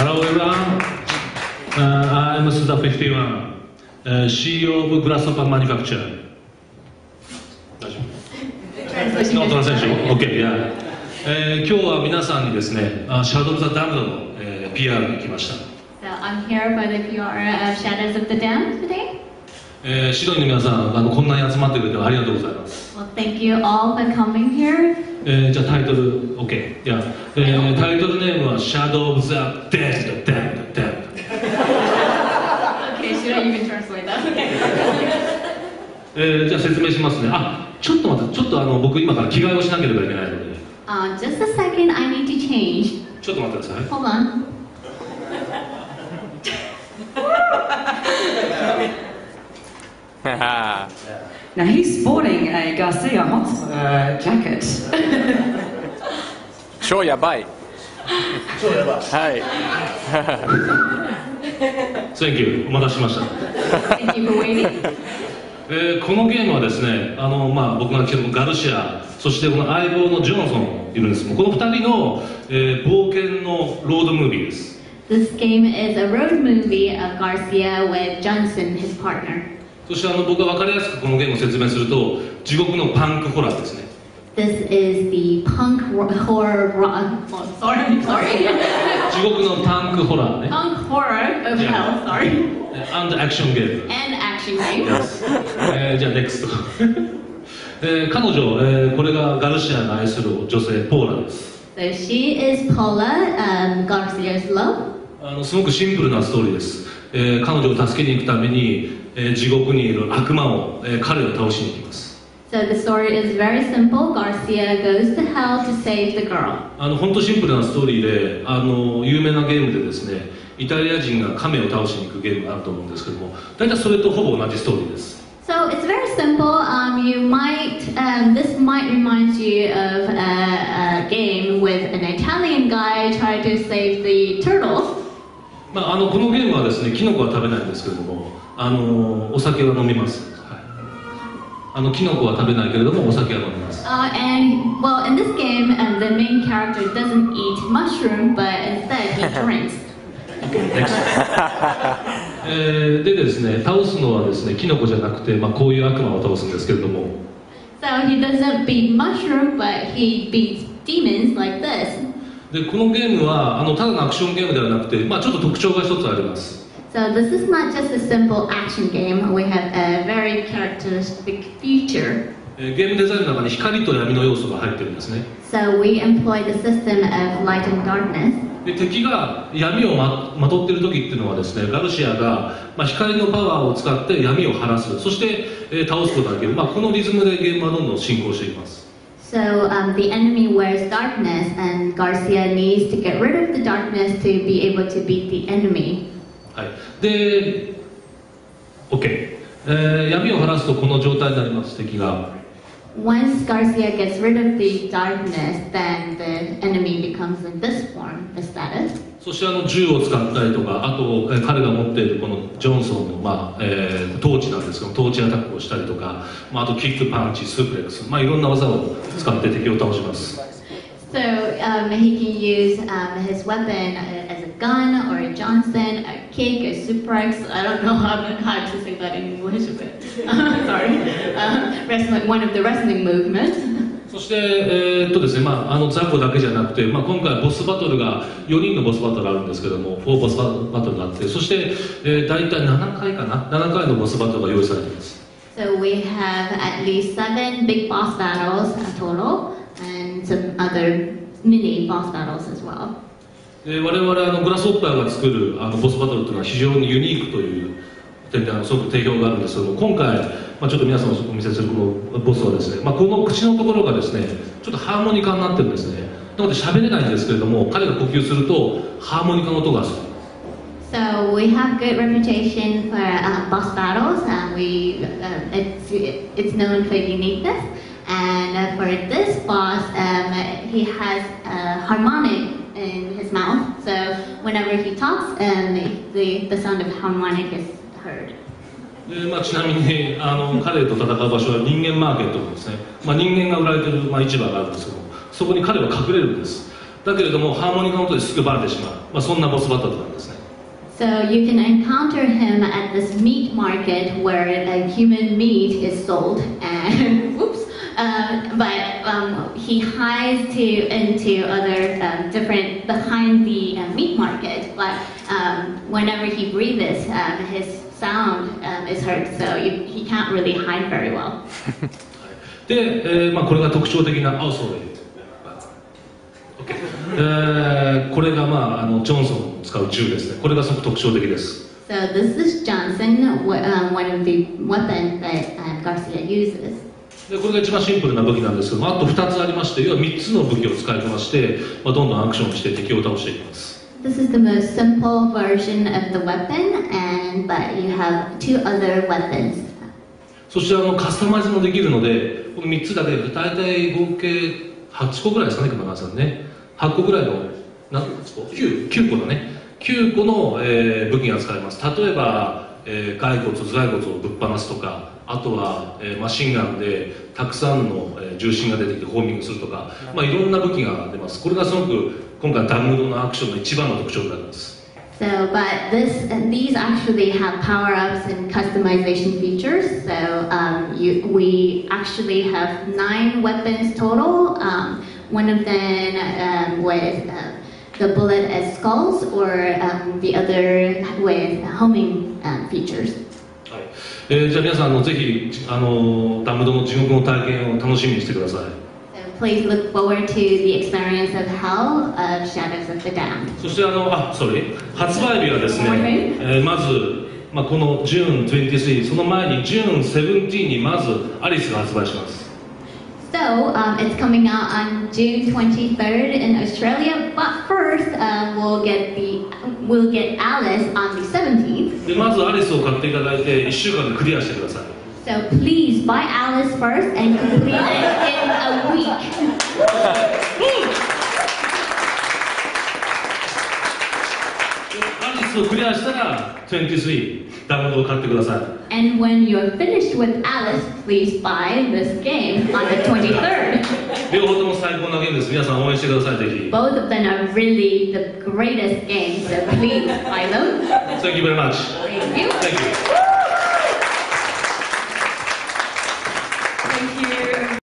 Hello everyone. Uh, I'm Suda51, uh, CEO of Grasshopper Manufacturer. No translation? Okay, yeah. えー今日は皆さんにですね、シャドウ・ザ・ダムの、えー PR に来ました。So I'm here for the PR of Shadows of the Dam today. えーシドニーの皆さんあの、こんなに集まってくれてありがとうございます。Well, thank you all for coming here. えーじゃあタイトル、OK。いや、えータイトルネームは Shadow of the Dead, Dead, Dead。Okay, should I even translate that? Okay. えーじゃあ説明しますね。あ、ちょっと待って、ちょっとあの僕今から着替えをしなければいけないので、Uh, just a second, I need to change. ちょっと待ってください。Hold on. Now he's sporting a Garcia Hotspur jacket. 超やばい。はい。Thank you。お待たせしました。Thank you for waiting. えーこのゲームはですね、あのまあ、僕が来てるガルシア、そしてこの相棒のジョンソンいるんですこの2人の、えー冒険のロードムービーです。This game is a road movie of Garcia with Johnson, his partner. そしてあの僕が分かりやすくこのゲームを説明すると、地獄のパンクホラーですね。This is the punk ro- horror. Ro- oh, sorry, sorry. 地獄のパンクホラーね。ー じゃあ NEXT えー 彼女、えーこれがガルシアが愛する女性ポーラです So she is Paula, um, Garcia's love. あのすごくシンプルなストーリーです、えー彼女を助けに行くために、えー地獄にいる悪魔を、えー彼を倒しに行きます So the story is very simple. Garcia goes to hell to save the girl. あの本当シンプルなストーリーであの有名なゲームでですねイタリア人が亀を倒しに行くゲームがあると思うんですけども大体それとほぼ同じストーリーです So it's very simple. Um, you might, um, this might remind you of a, a game with an Italian guy trying to save the turtles. まあ、あのこのゲームはですねキノコは食べないんですけれどもあのお酒は飲みます、あのキノコは食べないけれどもお酒は飲みます、uh, え、でですね倒すのはですねキノコじゃなくて、まあ、こういう悪魔を倒すんですけれども、でこのゲームはあのただのアクションゲームではなくて、まあ、ちょっと特徴が一つあります。So this is not just a simple action game. We have a very characteristic feature. えーゲームデザインの中に光と闇の要素が入ってるんですね So we employ the system of light and darkness. で敵が闇をままとってる時っていうのはですねガルシアが、まあ、光のパワーを使って闇を晴らすそして、えー倒すことができる、まあ、このリズムでゲームはどんどん進行していきます So um, the enemy wears darkness, and Garcia needs to get rid of the darkness to be able to beat the enemy. はい、で OK、えー闇を晴らすとこの状態になります敵が。Once Garcia gets rid of the darkness, then the enemy becomes in this form, the status. そしてあの銃を使ったりとかあと、えー彼が持っているこのジョンソンの、まあえートーチなんですけどトーチアタックをしたりとか、まあ、あとキックパンチスープレックス、まあ、いろんな技を使って敵を倒します。So um, he can use um, his weapon uh, gun or a Johnson, a kick, a suplex. I don't know how, how to say that in English, but sorry. Uh, wrestling, one of the wrestling movements. そして、えーっとですねまあ、あのザコだけじゃなくて、まあ、今回ボスバトルが4人のボスバトルあるんですけども4ボスバトルがあってそして、えー、大体7回かな7回のボスバトルが用意されています So we have at least seven big boss battles total, and some other mini boss battles as well. で我々あのグラスホッパーが作るあのボスバトルというのは非常にユニークという点であのすごく定評があるんです。けども今回、まあ、ちょっと皆さんお見せするこのボスはですね、まあ、この口のところがですねちょっとハーモニカになってるんですね。なので喋れないんですけれども彼が呼吸するとハーモニカの音がする。So we have good reputation for uh, boss battles, and we uh, it's it's known for uniqueness. And uh, for this boss, um, he has a harmonic in his mouth. So whenever he talks, um, the the sound of harmonic is heard. でまあ、ちなみにあの彼と戦う場所は人間マーケットですね、まあ、人間が売られてる、まあ、市場があるんですけどそこに彼は隠れるんですだけれどもハーモニカの音ですぐバレてしまうまあ、そんなボスバトルなんですね So you can encounter him at this meat market where uh, human meat is sold, and whoops. Um, but um, he hides to into other um, different behind the uh, meat market. But um, whenever he breathes, um, his sound um, is heard, so you, he can't really hide very well. で、えーまあ、これが特徴的な、あ、そうだ、OK えーこれが、まあ、あのジョンソンの使う銃ですね、これがすごく特徴的です。 So this is Johnson, wh- uh, one of the weapons that uh, Garcia uses. でこれが一番シンプルな武器なんですけども、あと2つありまして、要は3つの武器を使いこなして、まあ、どんどんアクションして敵を倒していきます。This is the most simple version of the weapon, and but you have two other weapons. そしてあのカスタマイズもできるので、この3つだけで大体合計8個ぐらいですかね、熊川さんね。8個ぐらいの、何個 9, 9個だね。9個の、えー武器が使えます。例えば、えー骸骨、頭蓋骨をぶっ放すとか、あとは、えーマシンガンでたくさんの、えー重心が出てきてホーミングするとか、まあ、いろんな武器が出ます。これがすごく今回ダムドのアクションの一番の特徴になります。So, but this these actually have power ups and customization features. So, um, you, we actually have nine weapons total. Um, one of them um, with uh, the bullet as skulls or the other with homing features. えー、じゃあ皆さんあのぜひあのダムドの地獄の体験を楽しみにしてください。そしてあのあそれ発売日はですね、えー、まずまあこの June 23その前に June 17にまずアリスが発売します。So um, it's coming out on June 23rd in Australia, but first um, we'll get the we'll get Alice on the 17th. で、まずアリスを買っていただいて、1週間でクリアしてください。 So please buy Alice first and complete it in a week. アリスをクリアしたら23、ダウンロードを買ってください。 And when you're finished with Alice, please buy this game on the 23rd. 両方とも最高なゲームです。皆さん応援してください、ぜひ。 Both of them are really the greatest games, so please buy them. Thank you very much. Thank you. Thank you.